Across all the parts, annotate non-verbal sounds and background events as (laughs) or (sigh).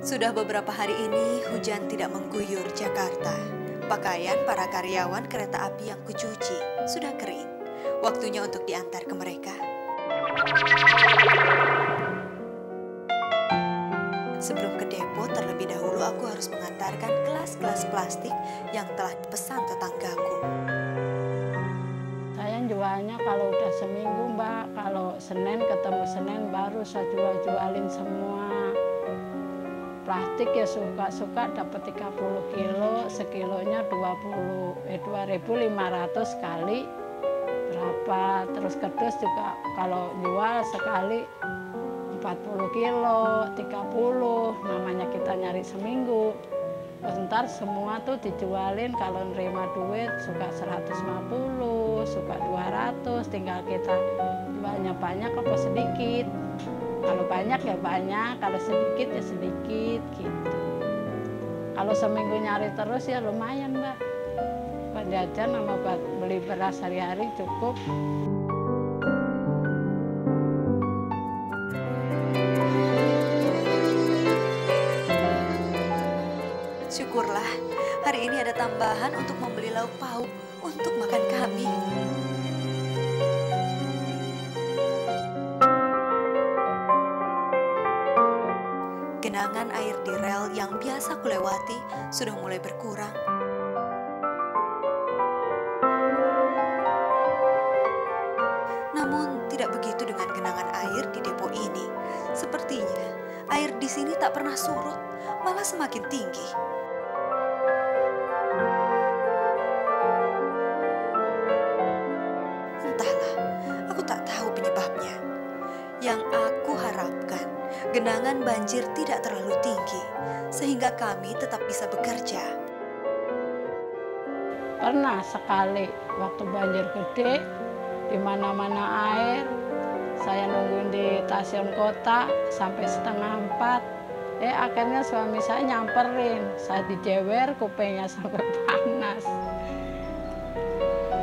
Sudah beberapa hari ini hujan tidak mengguyur Jakarta. Pakaian para karyawan kereta api yang kucuci sudah kering. Waktunya untuk diantar ke mereka. Sebelum ke depo, terlebih dahulu aku harus mengantarkan gelas-gelas plastik yang telah dipesan tetanggaku. Saya jualnya kalau udah seminggu mbak, kalau Senin ketemu Senin baru saya jual-jualin semua. Plastik ya suka-suka dapat 30 kilo, sekilonya 20, eh 2500 kali berapa. Terus kerdus juga kalau jual sekali 40 kilo, 30, namanya kita nyari seminggu. Ntar semua tuh dijualin kalau nerima duit suka 150, suka 200, tinggal kita jualnya banyak apa sedikit. Kalau banyak ya banyak, kalau sedikit ya sedikit gitu. Kalau seminggu nyari terus ya lumayan mbak. Buat jajan sama buat beli beras hari-hari cukup. Syukurlah, hari ini ada tambahan untuk membeli lauk pauk untuk makan kami. Genangan air di rel yang biasa kulewati sudah mulai berkurang. Namun tidak begitu dengan genangan air di depo ini. Sepertinya air di sini tak pernah surut, malah semakin tinggi. Genangan banjir tidak terlalu tinggi, sehingga kami tetap bisa bekerja. Pernah sekali waktu banjir gede, di mana-mana air, saya nungguin di stasiun kota sampai setengah empat. Eh akhirnya suami saya nyamperin, saya dijewer kupingnya sampai panas.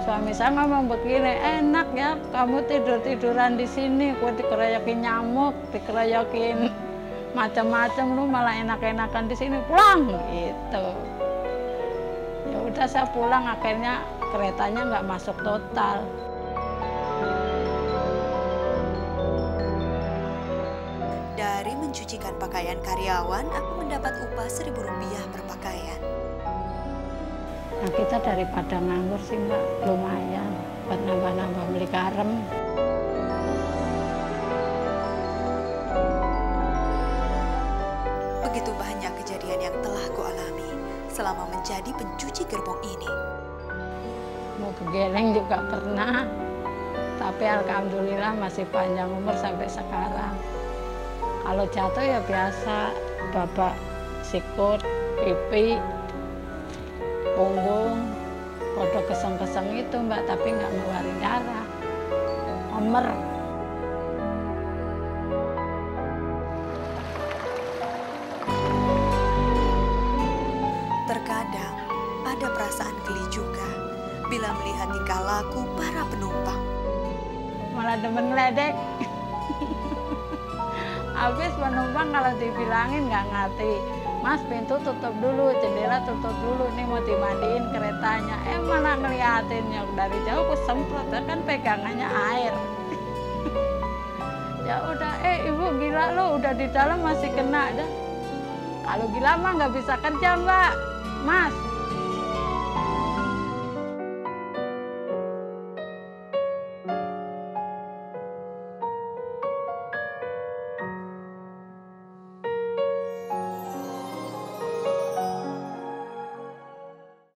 Suami saya ngomong begini, enak ya kamu tidur-tiduran di sini, kok dikeroyokin nyamuk, dikeroyokin macam-macam, lu malah enak-enakan di sini, pulang gitu. Ya udah saya pulang, akhirnya keretanya nggak masuk total. Dari mencucikan pakaian karyawan, aku mendapat upah seribu rupiah per pakaian. Nah kita daripada nganggur sih mbak, lumayan buat nambah-nambah beli garam. Begitu banyak kejadian yang telah kualami selama menjadi pencuci gerbong ini. Mau kegeleng juga pernah, tapi alhamdulillah masih panjang umur sampai sekarang. Kalau jatuh ya biasa, bapak sikut, pipi, punggung, kodok keseng-keseng itu mbak, tapi nggak ngeluarin darah. Omer. Terkadang ada perasaan geli juga bila melihat tingkah laku para penumpang. Malah demen ledek. (laughs) Habis penumpang kalau dibilangin nggak ngerti. Mas pintu tutup dulu, jendela tutup dulu, nih mau dimandiin keretanya. Eh malah ngeliatinnya dari jauh kesemprot, kan pegangannya air. (laughs) ya udah, eh ibu gila lo udah di dalam masih kena dah. Kalau gila mah nggak bisa kerja mbak,